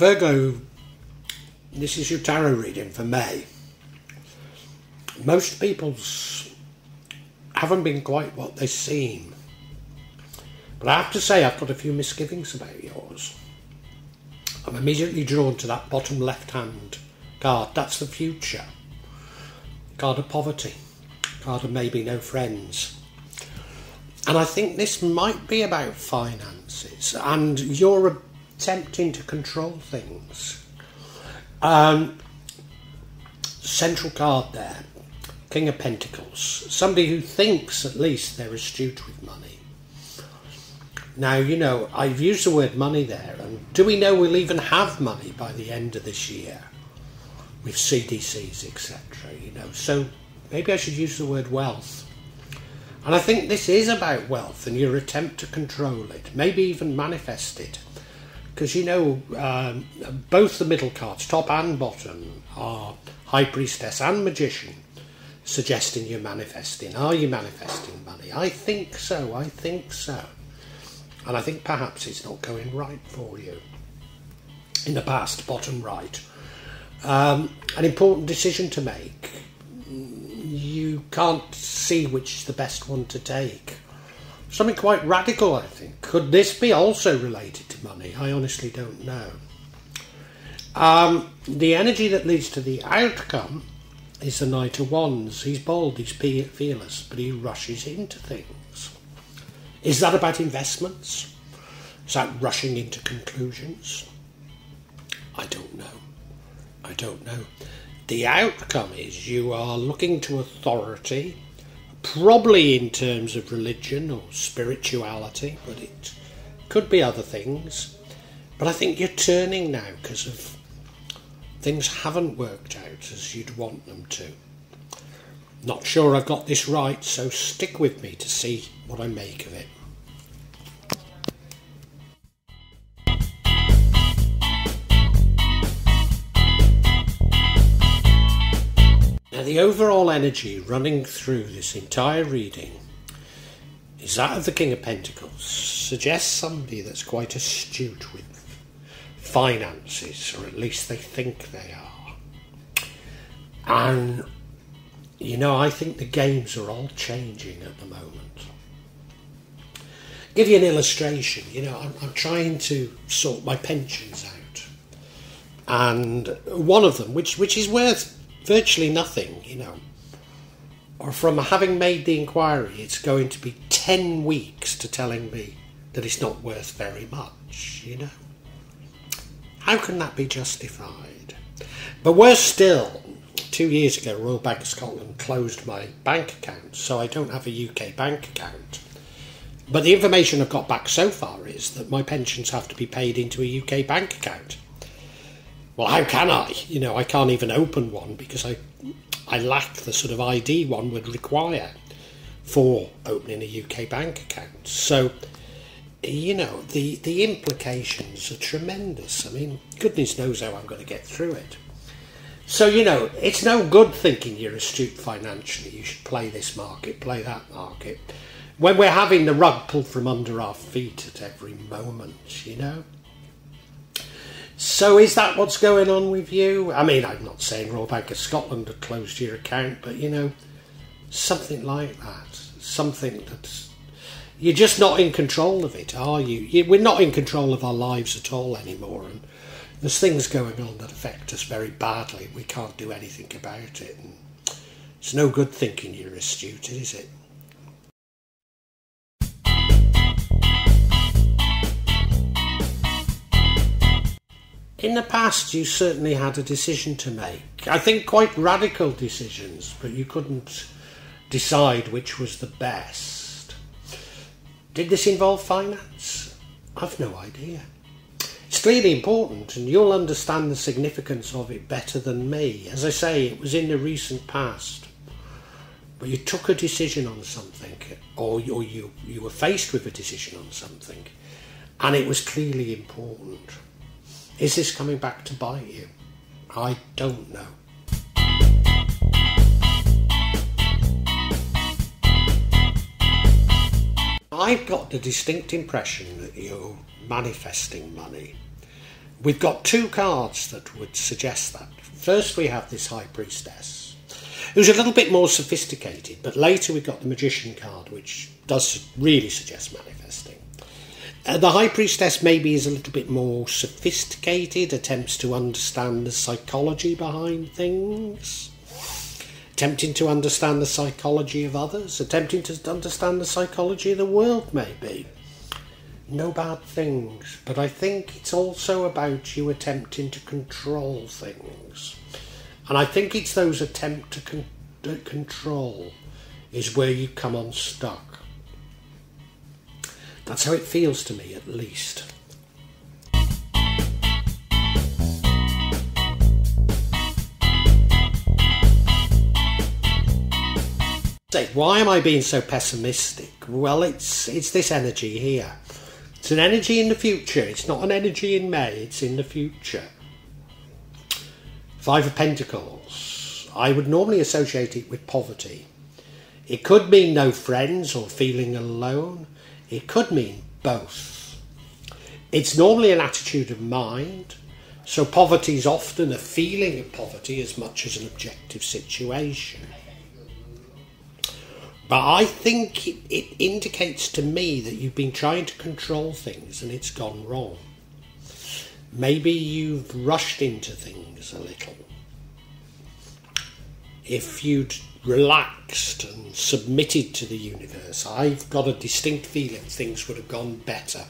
Virgo, this is your tarot reading for May. Most people's haven't been quite what they seem. But I have to say, I've got a few misgivings about yours. I'm immediately drawn to that bottom left hand card. That's the future. Card of poverty. Card of maybe no friends. And I think this might be about finances and you're attempting to control things. Um, central card there, King of Pentacles. Somebody who thinks at least they're astute with money. Now, you know, I've used the word money there, and do we know we'll even have money by the end of this year with CBDCs, etc.? You know, so maybe I should use the word wealth. And I think this is about wealth and your attempt to control it, maybe even manifest it. Because you know, um, both the middle cards, top and bottom, are High Priestess and Magician, suggesting you're manifesting. Are you manifesting money? I think so, I think so. And I think perhaps it's not going right for you. In the past, bottom right. Um, an important decision to make you can't see which is the best one to take. Something quite radical, I think. Could this be also related money? I honestly don't know. Um, the energy that leads to the outcome is the Knight of Wands. He's bold, he's fearless, but he rushes into things. Is that about investments? Is that rushing into conclusions? I don't know. I don't know. The outcome is you are looking to authority, probably in terms of religion or spirituality, but it could be other things. But I think you're turning now because of things haven't worked out as you'd want them to. Not sure I've got this right, so stick with me to see what I make of it. Now, the overall energy running through this entire reading is that of the King of Pentacles. Suggests somebody that's quite astute with finances, or at least they think they are. And, you know, I think the games are all changing at the moment. Give you an illustration, you know, I'm, I'm trying to sort my pensions out. And one of them, which, which is worth virtually nothing, you know. Or from having made the inquiry, it's going to be 10 weeks to telling me that it's not worth very much, you know. How can that be justified? But worse still, two years ago, Royal Bank of Scotland closed my bank account, so I don't have a UK bank account. But the information I've got back so far is that my pensions have to be paid into a UK bank account well, how can I? You know, I can't even open one because I, I lack the sort of ID one would require for opening a UK bank account. So, you know, the, the implications are tremendous. I mean, goodness knows how I'm going to get through it. So, you know, it's no good thinking you're astute financially. You should play this market, play that market. When we're having the rug pulled from under our feet at every moment, you know? So is that what's going on with you? I mean, I'm not saying Royal Bank of Scotland had closed your account, but you know, something like that. Something that's you're just not in control of it, are you? We're not in control of our lives at all anymore, and there's things going on that affect us very badly. We can't do anything about it. And it's no good thinking you're astute, is it? In the past, you certainly had a decision to make. I think quite radical decisions, but you couldn't decide which was the best. Did this involve finance? I've no idea. It's clearly important, and you'll understand the significance of it better than me. As I say, it was in the recent past. But you took a decision on something, or, or you, you were faced with a decision on something, and it was clearly important. Is this coming back to bite you? I don't know. I've got the distinct impression that you're manifesting money. we've got two cards that would suggest that. First, we have this High Priestess, who's a little bit more sophisticated, but later we've got the Magician card, which does really suggest manifesting. Uh, the High Priestess maybe is a little bit more sophisticated, attempts to understand the psychology behind things, attempting to understand the psychology of others, attempting to understand the psychology of the world, maybe no bad things, but I think it's also about you attempting to control things. And I think it's those attempt to con- to control is where you come unstuck. That's how it feels to me, at least. Say, why am I being so pessimistic? Well, it's it's this energy here. It's an energy in the future. It's not an energy in May, it's in the future. Five of Pentacles. I would normally associate it with poverty. It could mean no friends or feeling alone. It could mean both. It's normally an attitude of mind. So poverty is often a feeling of poverty as much as an objective situation. But I think it, it indicates to me that you've been trying to control things and it's gone wrong. Maybe you've rushed into things a little. If you'd relaxed and submitted to the universe, I've got a distinct feeling things would have gone better.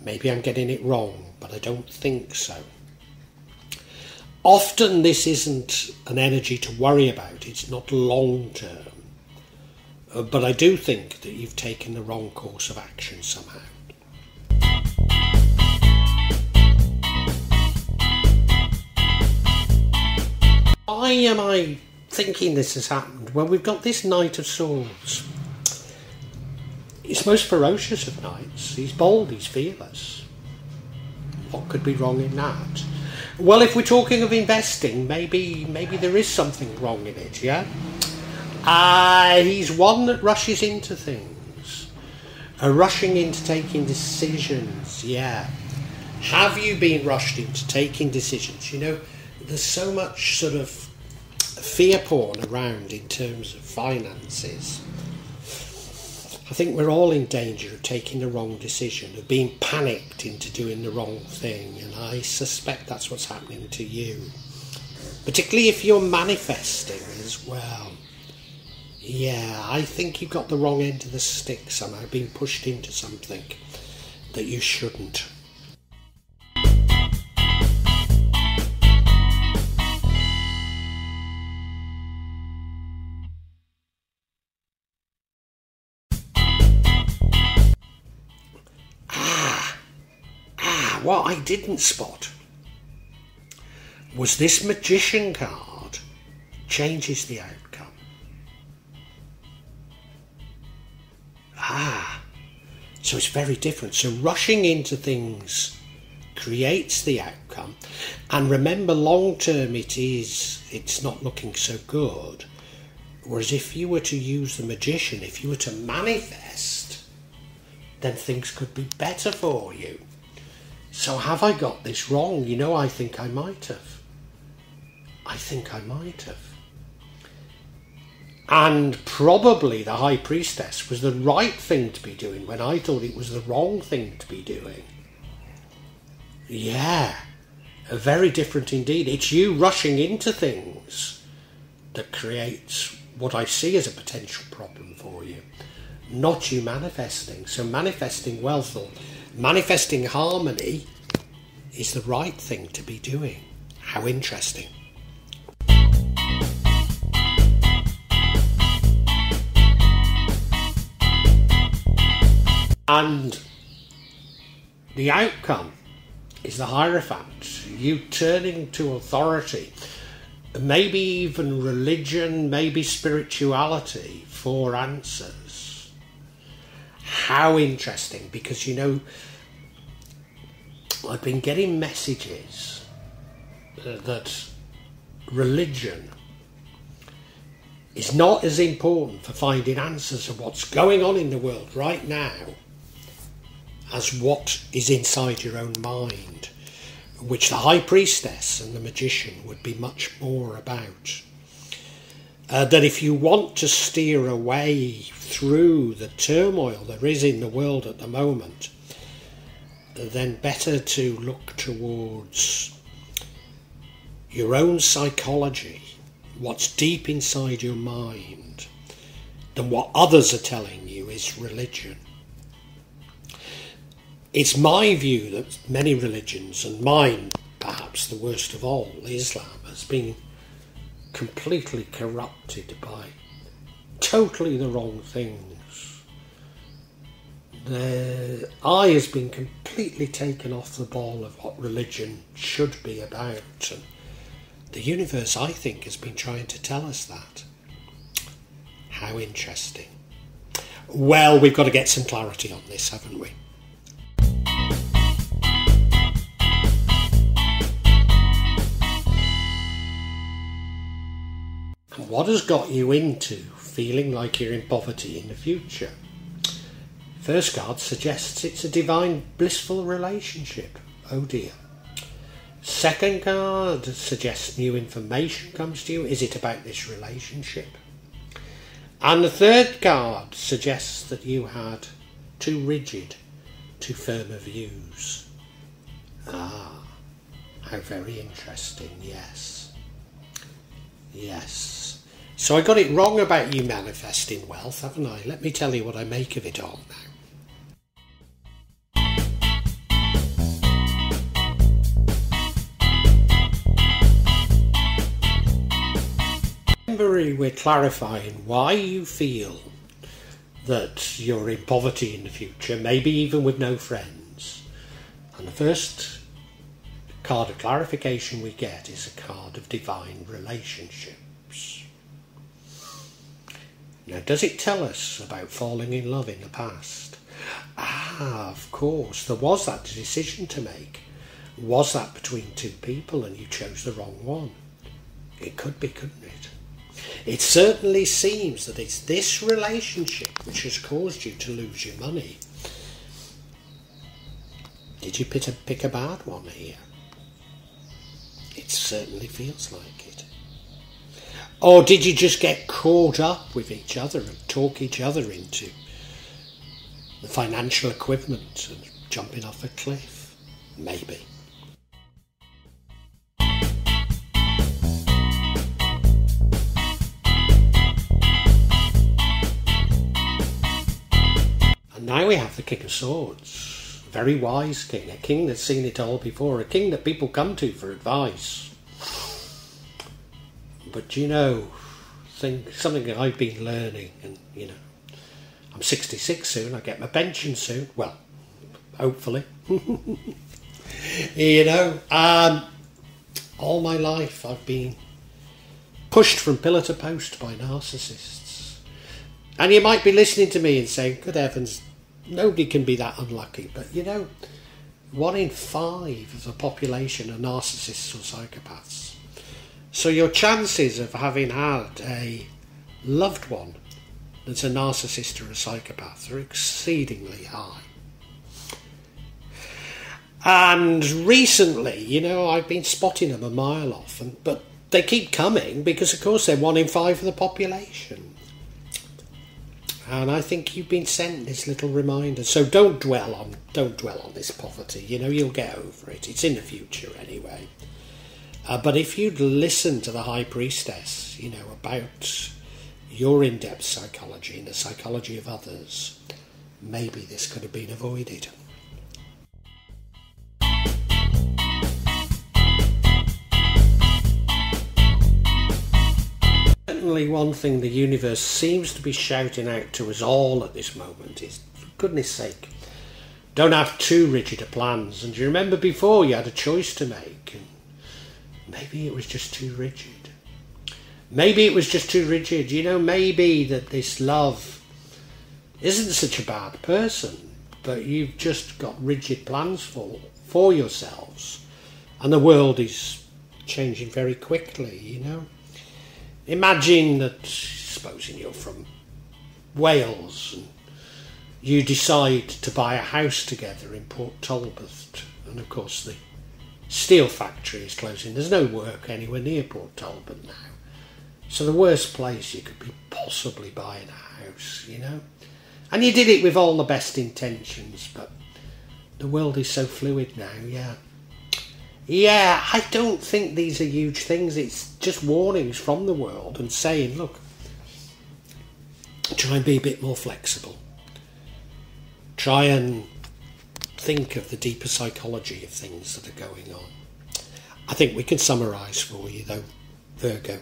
Maybe I'm getting it wrong, but I don't think so. Often, this isn't an energy to worry about, it's not long term. Uh, but I do think that you've taken the wrong course of action somehow. Why am I thinking this has happened? Well, we've got this Knight of Swords. He's most ferocious of knights. He's bold, he's fearless. What could be wrong in that? Well, if we're talking of investing, maybe maybe there is something wrong in it, yeah? Ah, uh, he's one that rushes into things. A rushing into taking decisions, yeah. Have you been rushed into taking decisions? You know, there's so much sort of fear porn around in terms of finances. I think we're all in danger of taking the wrong decision, of being panicked into doing the wrong thing, and I suspect that's what's happening to you. Particularly if you're manifesting as well. Yeah, I think you've got the wrong end of the stick somehow, being pushed into something that you shouldn't. I didn't spot was this magician card changes the outcome. Ah, so it's very different. So rushing into things creates the outcome. And remember, long term, it is it's not looking so good. Whereas if you were to use the magician, if you were to manifest, then things could be better for you. So have I got this wrong? You know, I think I might have. I think I might have. And probably the high priestess was the right thing to be doing when I thought it was the wrong thing to be doing. Yeah, very different indeed. It's you rushing into things that creates what I see as a potential problem for you, not you manifesting. So, manifesting wealth or manifesting harmony is the right thing to be doing. How interesting. And the outcome is the Hierophant, you turning to authority, maybe even religion, maybe spirituality for answers. How interesting, because you know, I've been getting messages uh, that religion is not as important for finding answers of what's going on in the world right now as what is inside your own mind. which the high priestess and the magician would be much more about. Uh, that if you want to steer away through the turmoil there is in the world at the moment, then better to look towards your own psychology, what's deep inside your mind, than what others are telling you is religion. It's my view that many religions, and mine perhaps the worst of all, Islam, has been completely corrupted by totally the wrong things. The eye has been completely taken off the ball of what religion should be about, and the universe, I think, has been trying to tell us that. How interesting. Well, we've got to get some clarity on this, haven't we? What has got you into feeling like you're in poverty in the future? First card suggests it's a divine blissful relationship. Oh dear. Second card suggests new information comes to you. Is it about this relationship? And the third card suggests that you had too rigid, too firm of views. Ah, how very interesting, yes. Yes. So I got it wrong about you manifesting wealth, haven't I? Let me tell you what I make of it all now. Remember, we're clarifying why you feel that you're in poverty in the future, maybe even with no friends. And the first card of clarification we get is a card of divine relationships. Now, does it tell us about falling in love in the past? Ah, of course, there was that decision to make. Was that between two people and you chose the wrong one? It could be, couldn't it? It certainly seems that it's this relationship which has caused you to lose your money. Did you pick a, pick a bad one here? It certainly feels like it. Or did you just get caught up with each other and talk each other into the financial equivalent and jumping off a cliff? Maybe. And now we have the King of Swords. A very wise king, a king that's seen it all before, a king that people come to for advice. But you know, thing, something that I've been learning, and you know, I'm 66 soon. I get my pension soon. Well, hopefully. you know, um, all my life I've been pushed from pillar to post by narcissists. And you might be listening to me and saying, "Good heavens, nobody can be that unlucky." But you know, one in five of the population are narcissists or psychopaths. So your chances of having had a loved one that's a narcissist or a psychopath are exceedingly high. And recently, you know, I've been spotting them a mile off, and, but they keep coming because, of course, they're one in five of the population. And I think you've been sent this little reminder. So don't dwell on don't dwell on this poverty. You know, you'll get over it. It's in the future anyway. Uh, but if you'd listened to the high priestess, you know, about your in depth psychology and the psychology of others, maybe this could have been avoided. Certainly, one thing the universe seems to be shouting out to us all at this moment is, for goodness sake, don't have too rigid a plans. And you remember before you had a choice to make? And maybe it was just too rigid. Maybe it was just too rigid. You know, maybe that this love isn't such a bad person, but you've just got rigid plans for for yourselves, and the world is changing very quickly. You know, imagine that. Supposing you're from Wales and you decide to buy a house together in Port Talbot, and of course the steel factory is closing. There's no work anywhere near Port Talbot now. So the worst place you could be possibly buying a house, you know. And you did it with all the best intentions, but the world is so fluid now, yeah. Yeah, I don't think these are huge things. It's just warnings from the world and saying, look, try and be a bit more flexible. Try and think of the deeper psychology of things that are going on. I think we can summarise for you though, Virgo.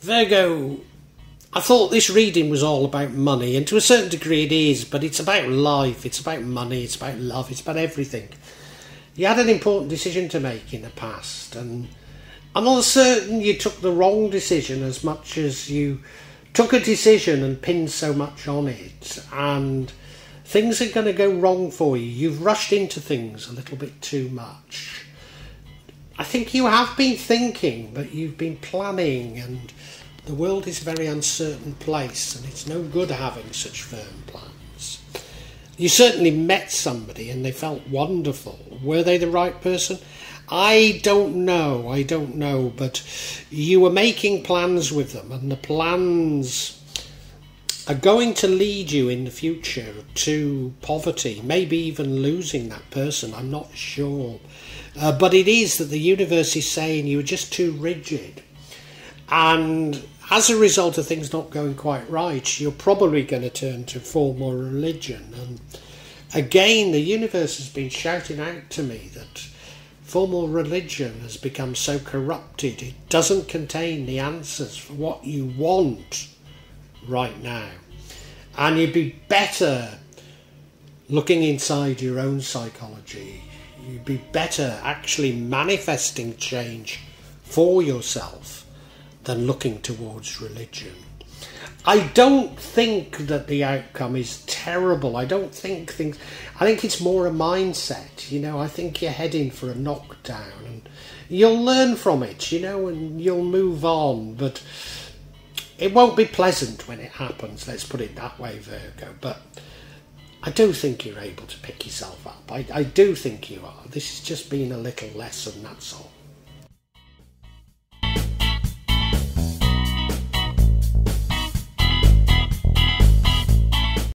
Virgo, I thought this reading was all about money, and to a certain degree it is, but it's about life, it's about money, it's about love, it's about everything. You had an important decision to make in the past, and I'm not certain you took the wrong decision as much as you took a decision and pinned so much on it, and things are going to go wrong for you. You've rushed into things a little bit too much. I think you have been thinking, but you've been planning, and the world is a very uncertain place, and it's no good having such firm plans. You certainly met somebody and they felt wonderful. Were they the right person? I don't know, I don't know, but you were making plans with them, and the plans are going to lead you in the future to poverty, maybe even losing that person, I'm not sure. Uh, but it is that the universe is saying you are just too rigid. And as a result of things not going quite right, you're probably going to turn to form formal religion. And again, the universe has been shouting out to me that formal religion has become so corrupted, it doesn't contain the answers for what you want right now. And you'd be better looking inside your own psychology you'd be better actually manifesting change for yourself than looking towards religion. I don't think that the outcome is terrible. I don't think things. I think it's more a mindset. You know, I think you're heading for a knockdown, and you'll learn from it. You know, and you'll move on. But it won't be pleasant when it happens. Let's put it that way, Virgo. But I do think you're able to pick yourself up. I, I do think you are. This has just been a little lesson, that's all.